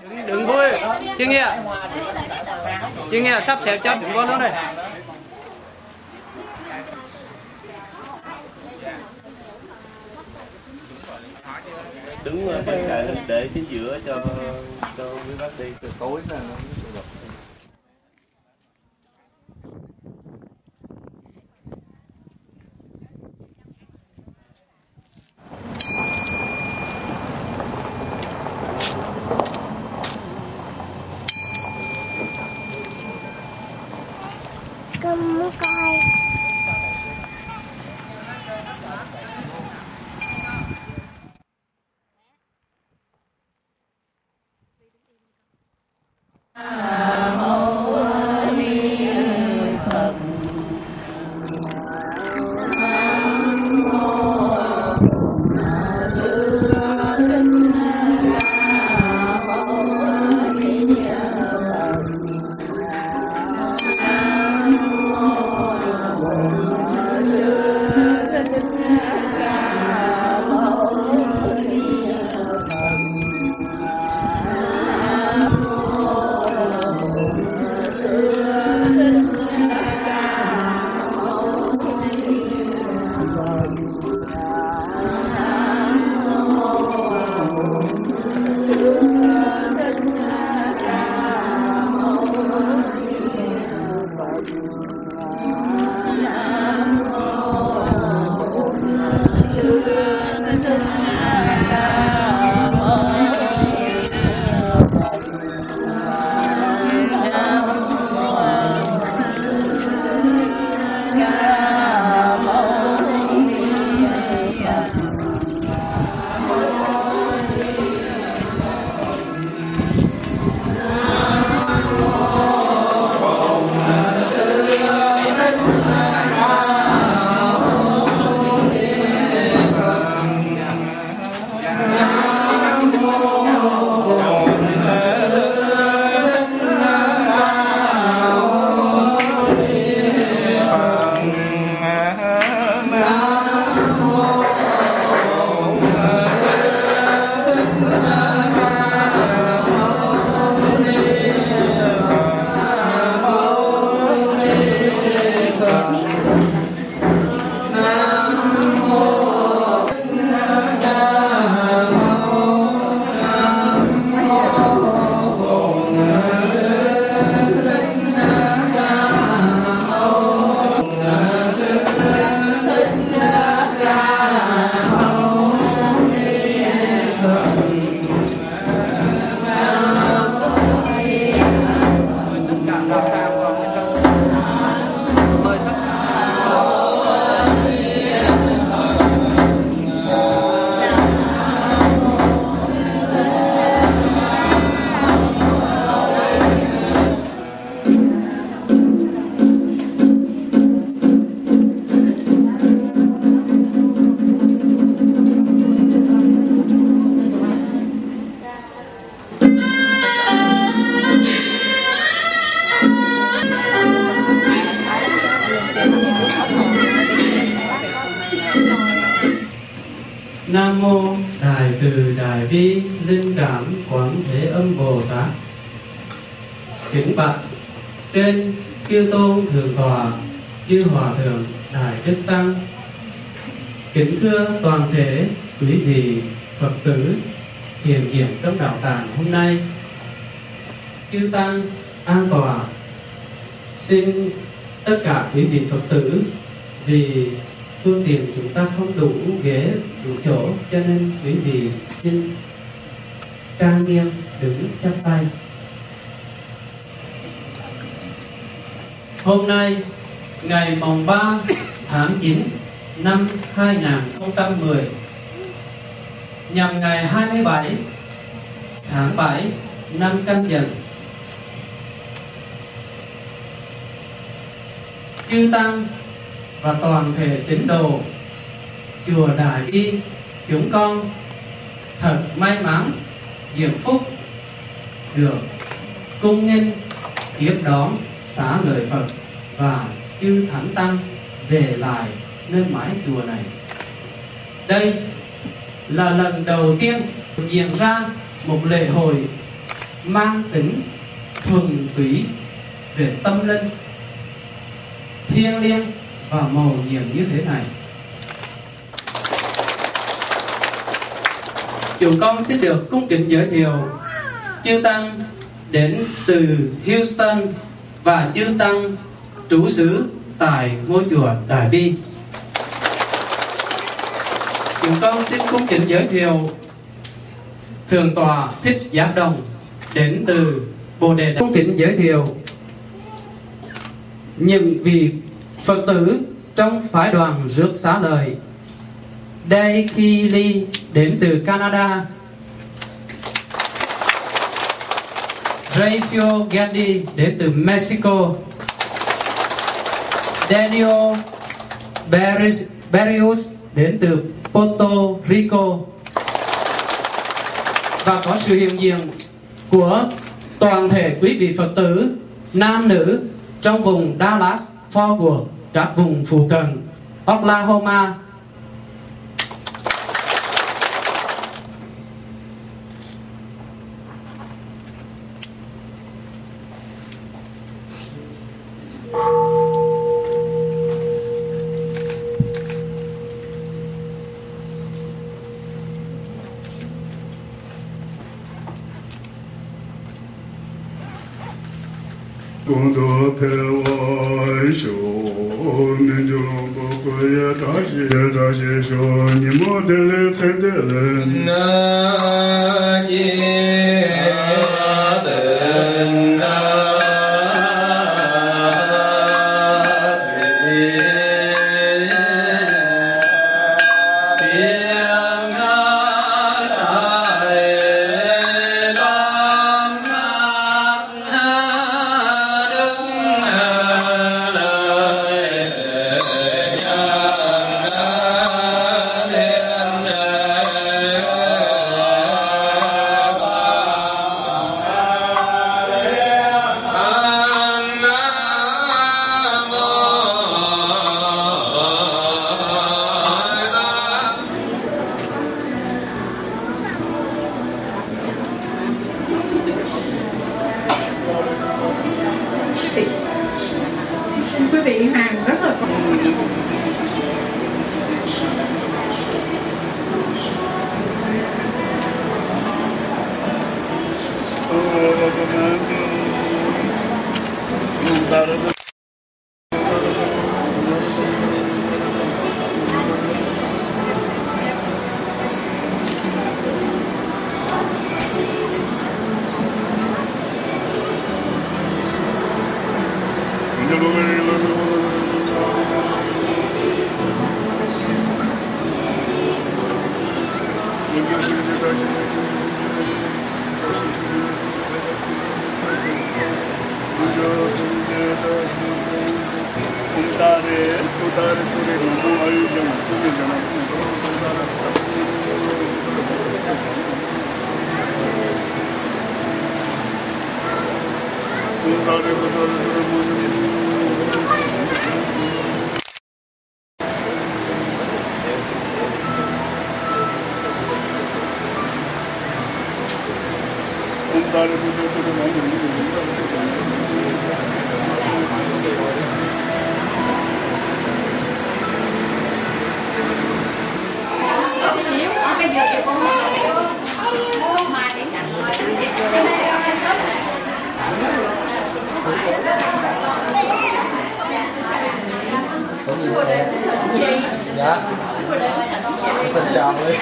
đừng, đừng vui. Chị nghe chị nghe sắp xếp cho đừng vô luôn đây. Đứng ờ, bên cạnh để chính giữa cho cho quý bác đi. Từ tối là nó cơm muốn coi. Nam mô Đại từ Đại bi Linh cảm Quán Thế Âm Bồ Tát. Kính bạch, trên chư tôn thượng tòa, chư hòa thượng đại đức tăng. Kính thưa toàn thể quý vị Phật tử hiện diện trong đạo tràng hôm nay. Chư tăng an tòa, xin tất cả quý vị Phật tử vì phương tiện chúng ta không đủ ghế, đủ chỗ, cho nên quý vị xin trang nghiêm đứng chắp tay. Hôm nay, ngày mồng 3 tháng 9 năm 2010 nhằm ngày 27 tháng 7 năm canh dần chư tăng và toàn thể tín đồ chùa Đại Bi chúng con thật may mắn, diễm phúc, được cung nghênh, tiếp đón xá lợi Phật và chư thánh tăng về lại nơi mái chùa này. Đây là lần đầu tiên diễn ra một lễ hội mang tính thuần túy về tâm linh, thiêng liêng và màu nhiệm như thế này chúng con xin được cung kính giới thiệu chư tăng đến từ Houston và chư tăng trú xứ tại ngôi chùa Đại Bi. Chúng con xin cung kính giới thiệu Thượng tọa Thích Giác Đồng đến từ Bồ Đề Cung kính giới thiệu những vị Phật tử trong phái đoàn rước xá lợi Daikili đến từ Canada. Rayfio Gandhi đến từ Mexico. Daniel Barris, Barrios đến từ Puerto Rico. Và có sự hiện diện của toàn thể quý vị Phật tử nam nữ trong vùng Dallas, Pho của các vùng phụ cận Oklahoma, 공도 태월 쇼는 좀 보고야 다시 다시 쇼니 모델 텐데는 vị Thank you. Dạ. Xin chào đi.